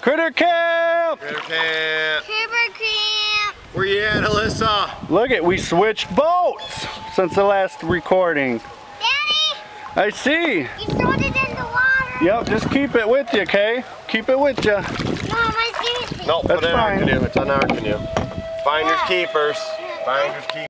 Critter camp! Critter camp. Critter Camp. Where you at, Alissa? Look at—we switched boats since the last recording. Daddy, I see. you threw it in the water. Yep, just keep it with you, okay? Keep it with you. Mom, I see it. No, That's put it in our canoe. It's on our canoe. Finders keepers. Finders keepers.